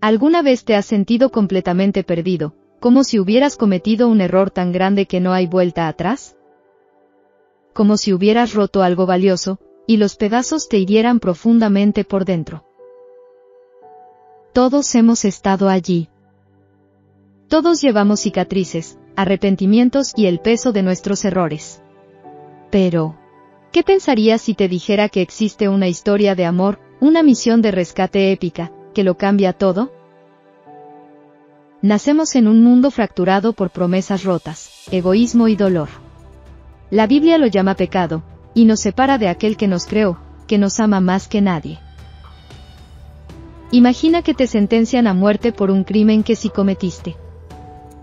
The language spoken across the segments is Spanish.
¿Alguna vez te has sentido completamente perdido, como si hubieras cometido un error tan grande que no hay vuelta atrás? Como si hubieras roto algo valioso, y los pedazos te hirieran profundamente por dentro. Todos hemos estado allí. Todos llevamos cicatrices, arrepentimientos y el peso de nuestros errores. Pero, ¿qué pensarías si te dijera que existe una historia de amor, una misión de rescate épica, que lo cambia todo? Nacemos en un mundo fracturado por promesas rotas, egoísmo y dolor. La Biblia lo llama pecado, y nos separa de aquel que nos creó, que nos ama más que nadie. Imagina que te sentencian a muerte por un crimen que sí cometiste.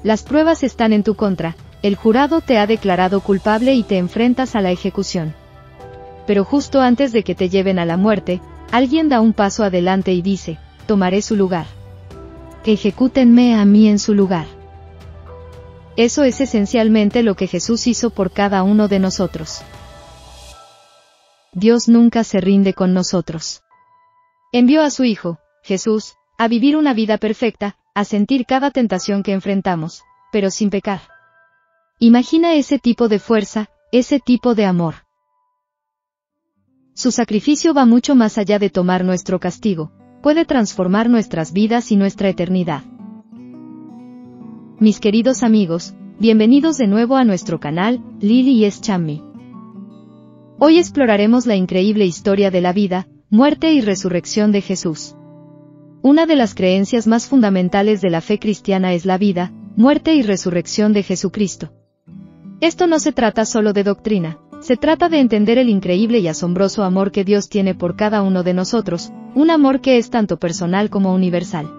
Las pruebas están en tu contra, el jurado te ha declarado culpable y te enfrentas a la ejecución. Pero justo antes de que te lleven a la muerte, alguien da un paso adelante y dice, tomaré su lugar. Ejecútenme a mí en su lugar. Eso es esencialmente lo que Jesús hizo por cada uno de nosotros. Dios nunca se rinde con nosotros. Envió a su Hijo, Jesús, a vivir una vida perfecta, a sentir cada tentación que enfrentamos, pero sin pecar. Imagina ese tipo de fuerza, ese tipo de amor. Su sacrificio va mucho más allá de tomar nuestro castigo, puede transformar nuestras vidas y nuestra eternidad. Mis queridos amigos, bienvenidos de nuevo a nuestro canal, Lily es Chammy. Hoy exploraremos la increíble historia de la vida, muerte y resurrección de Jesús. Una de las creencias más fundamentales de la fe cristiana es la vida, muerte y resurrección de Jesucristo. Esto no se trata solo de doctrina, se trata de entender el increíble y asombroso amor que Dios tiene por cada uno de nosotros, un amor que es tanto personal como universal.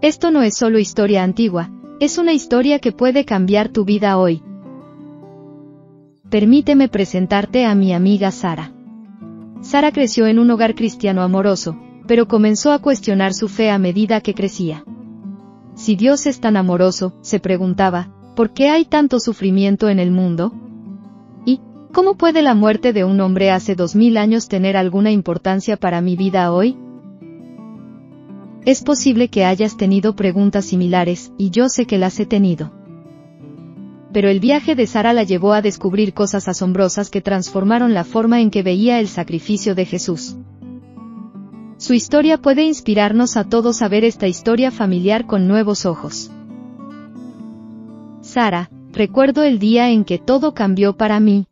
Esto no es solo historia antigua, es una historia que puede cambiar tu vida hoy, Permíteme presentarte a mi amiga Sara. Sara creció en un hogar cristiano amoroso, pero comenzó a cuestionar su fe a medida que crecía. Si Dios es tan amoroso, se preguntaba, ¿por qué hay tanto sufrimiento en el mundo? ¿Y cómo puede la muerte de un hombre hace dos mil años tener alguna importancia para mi vida hoy? Es posible que hayas tenido preguntas similares, y yo sé que las he tenido pero el viaje de Sara la llevó a descubrir cosas asombrosas que transformaron la forma en que veía el sacrificio de Jesús. Su historia puede inspirarnos a todos a ver esta historia familiar con nuevos ojos. Sara, recuerdo el día en que todo cambió para mí.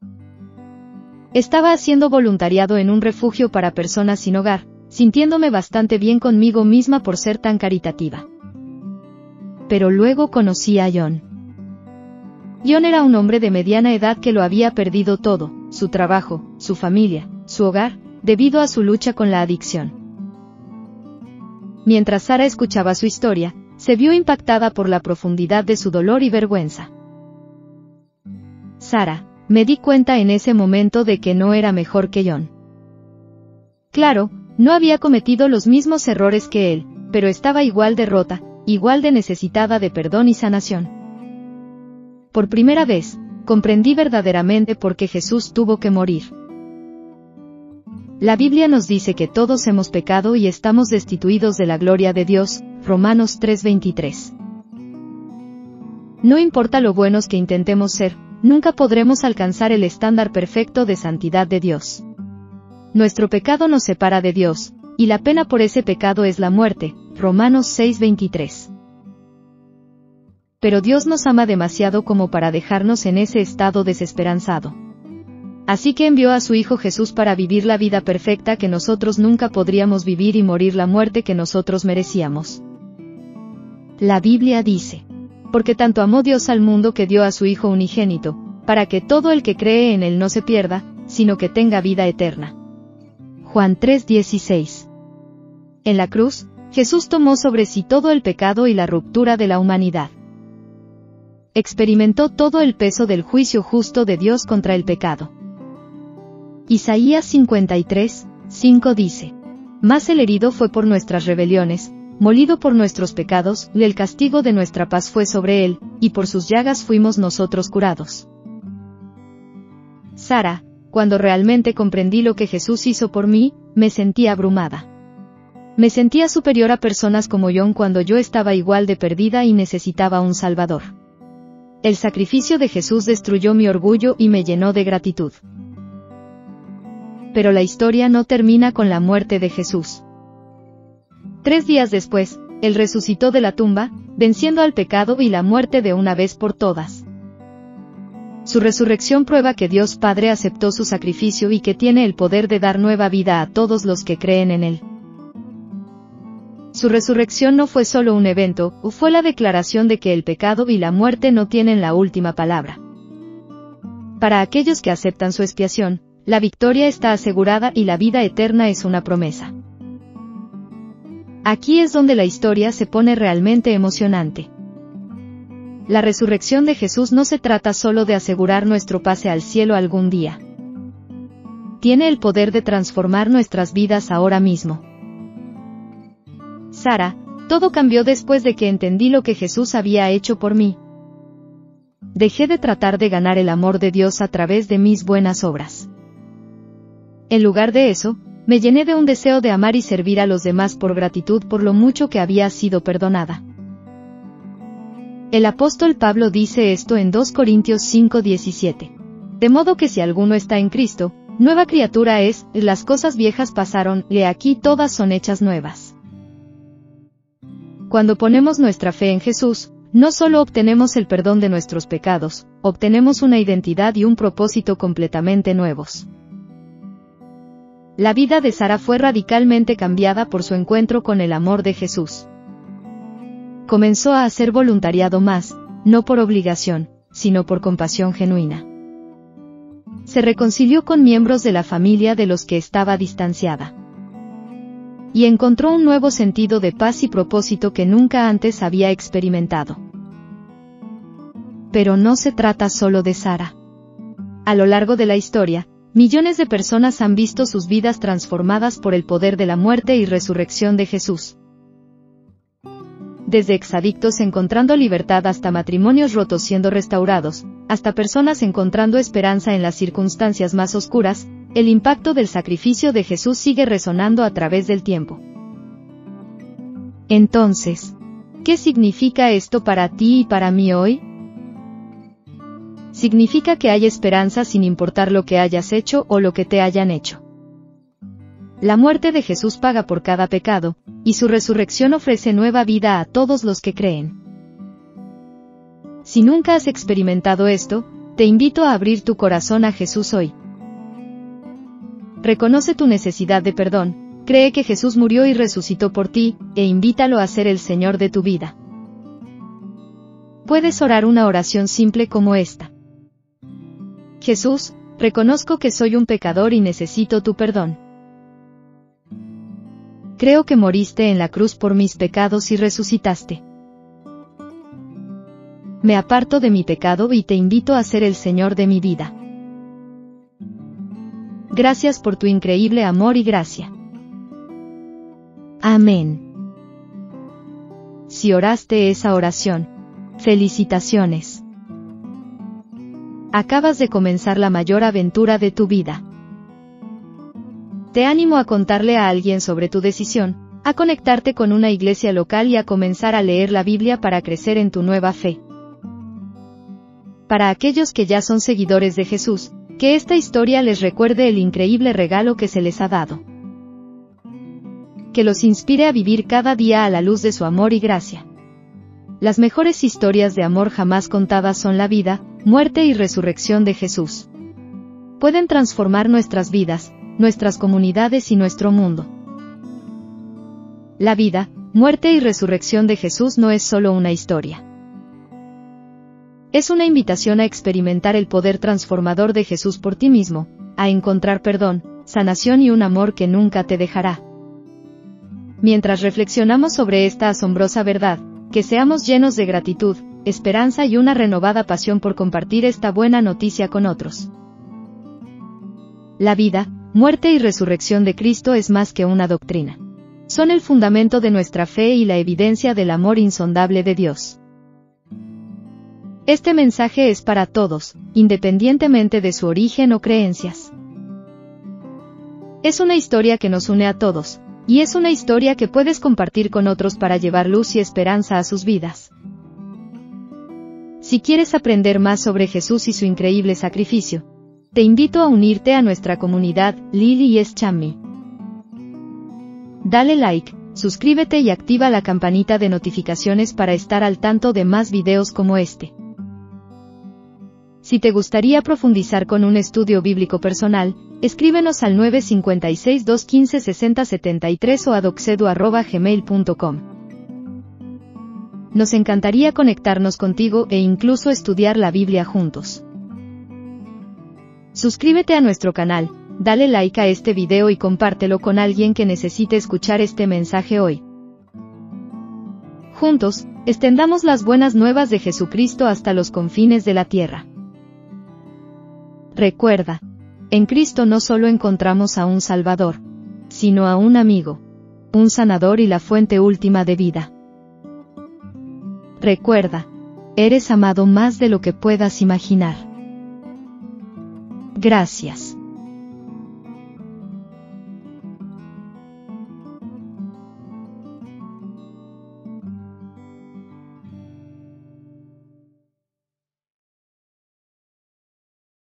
Estaba haciendo voluntariado en un refugio para personas sin hogar, sintiéndome bastante bien conmigo misma por ser tan caritativa. Pero luego conocí a John. John era un hombre de mediana edad que lo había perdido todo, su trabajo, su familia, su hogar, debido a su lucha con la adicción. Mientras Sara escuchaba su historia, se vio impactada por la profundidad de su dolor y vergüenza. Sara, me di cuenta en ese momento de que no era mejor que John. Claro, no había cometido los mismos errores que él, pero estaba igual de rota, igual de necesitada de perdón y sanación. Por primera vez, comprendí verdaderamente por qué Jesús tuvo que morir. La Biblia nos dice que todos hemos pecado y estamos destituidos de la gloria de Dios, Romanos 3:23. No importa lo buenos que intentemos ser, nunca podremos alcanzar el estándar perfecto de santidad de Dios. Nuestro pecado nos separa de Dios, y la pena por ese pecado es la muerte, Romanos 6:23 pero Dios nos ama demasiado como para dejarnos en ese estado desesperanzado. Así que envió a su Hijo Jesús para vivir la vida perfecta que nosotros nunca podríamos vivir y morir la muerte que nosotros merecíamos. La Biblia dice, porque tanto amó Dios al mundo que dio a su Hijo unigénito, para que todo el que cree en Él no se pierda, sino que tenga vida eterna. Juan 3:16. En la cruz, Jesús tomó sobre sí todo el pecado y la ruptura de la humanidad experimentó todo el peso del juicio justo de Dios contra el pecado. Isaías 53, 5 dice, Más el herido fue por nuestras rebeliones, molido por nuestros pecados, y el castigo de nuestra paz fue sobre él, y por sus llagas fuimos nosotros curados. Sara, cuando realmente comprendí lo que Jesús hizo por mí, me sentí abrumada. Me sentía superior a personas como John cuando yo estaba igual de perdida y necesitaba un Salvador. El sacrificio de Jesús destruyó mi orgullo y me llenó de gratitud. Pero la historia no termina con la muerte de Jesús. Tres días después, Él resucitó de la tumba, venciendo al pecado y la muerte de una vez por todas. Su resurrección prueba que Dios Padre aceptó su sacrificio y que tiene el poder de dar nueva vida a todos los que creen en Él. Su resurrección no fue solo un evento, fue la declaración de que el pecado y la muerte no tienen la última palabra. Para aquellos que aceptan su expiación, la victoria está asegurada y la vida eterna es una promesa. Aquí es donde la historia se pone realmente emocionante. La resurrección de Jesús no se trata solo de asegurar nuestro pase al cielo algún día. Tiene el poder de transformar nuestras vidas ahora mismo. Sara, todo cambió después de que entendí lo que Jesús había hecho por mí. Dejé de tratar de ganar el amor de Dios a través de mis buenas obras. En lugar de eso, me llené de un deseo de amar y servir a los demás por gratitud por lo mucho que había sido perdonada. El apóstol Pablo dice esto en 2 Corintios 5:17. De modo que si alguno está en Cristo, nueva criatura es, las cosas viejas pasaron, y aquí todas son hechas nuevas. Cuando ponemos nuestra fe en Jesús, no solo obtenemos el perdón de nuestros pecados, obtenemos una identidad y un propósito completamente nuevos. La vida de Sara fue radicalmente cambiada por su encuentro con el amor de Jesús. Comenzó a hacer voluntariado más, no por obligación, sino por compasión genuina. Se reconcilió con miembros de la familia de los que estaba distanciada y encontró un nuevo sentido de paz y propósito que nunca antes había experimentado. Pero no se trata solo de Sara. A lo largo de la historia, millones de personas han visto sus vidas transformadas por el poder de la muerte y resurrección de Jesús. Desde exadictos encontrando libertad hasta matrimonios rotos siendo restaurados, hasta personas encontrando esperanza en las circunstancias más oscuras, el impacto del sacrificio de Jesús sigue resonando a través del tiempo. Entonces, ¿qué significa esto para ti y para mí hoy? Significa que hay esperanza sin importar lo que hayas hecho o lo que te hayan hecho. La muerte de Jesús paga por cada pecado, y su resurrección ofrece nueva vida a todos los que creen. Si nunca has experimentado esto, te invito a abrir tu corazón a Jesús hoy. Reconoce tu necesidad de perdón, cree que Jesús murió y resucitó por ti, e invítalo a ser el Señor de tu vida. Puedes orar una oración simple como esta. Jesús, reconozco que soy un pecador y necesito tu perdón. Creo que moriste en la cruz por mis pecados y resucitaste. Me aparto de mi pecado y te invito a ser el Señor de mi vida. Gracias por tu increíble amor y gracia. Amén. Si oraste esa oración, felicitaciones. Acabas de comenzar la mayor aventura de tu vida. Te animo a contarle a alguien sobre tu decisión, a conectarte con una iglesia local y a comenzar a leer la Biblia para crecer en tu nueva fe. Para aquellos que ya son seguidores de Jesús, que esta historia les recuerde el increíble regalo que se les ha dado. Que los inspire a vivir cada día a la luz de su amor y gracia. Las mejores historias de amor jamás contadas son la vida, muerte y resurrección de Jesús. Pueden transformar nuestras vidas, nuestras comunidades y nuestro mundo. La vida, muerte y resurrección de Jesús no es solo una historia. Es una invitación a experimentar el poder transformador de Jesús por ti mismo, a encontrar perdón, sanación y un amor que nunca te dejará. Mientras reflexionamos sobre esta asombrosa verdad, que seamos llenos de gratitud, esperanza y una renovada pasión por compartir esta buena noticia con otros. La vida, muerte y resurrección de Cristo es más que una doctrina. Son el fundamento de nuestra fe y la evidencia del amor insondable de Dios. Este mensaje es para todos, independientemente de su origen o creencias. Es una historia que nos une a todos, Y es una historia que puedes compartir con otros para llevar luz y esperanza a sus vidas. Si quieres aprender más sobre Jesús y su increíble sacrificio, te invito a unirte a nuestra comunidad Lily y Chammy. Dale like, suscríbete y activa la campanita de notificaciones para estar al tanto de más videos como este. Si te gustaría profundizar con un estudio bíblico personal, escríbenos al 956-215-6073 o a doxedu.gmail.com. Nos encantaría conectarnos contigo e incluso estudiar la Biblia juntos. Suscríbete a nuestro canal, dale like a este video y compártelo con alguien que necesite escuchar este mensaje hoy. Juntos, extendamos las buenas nuevas de Jesucristo hasta los confines de la tierra. Recuerda, en Cristo no solo encontramos a un Salvador, sino a un amigo, un sanador y la fuente última de vida. Recuerda, eres amado más de lo que puedas imaginar. Gracias.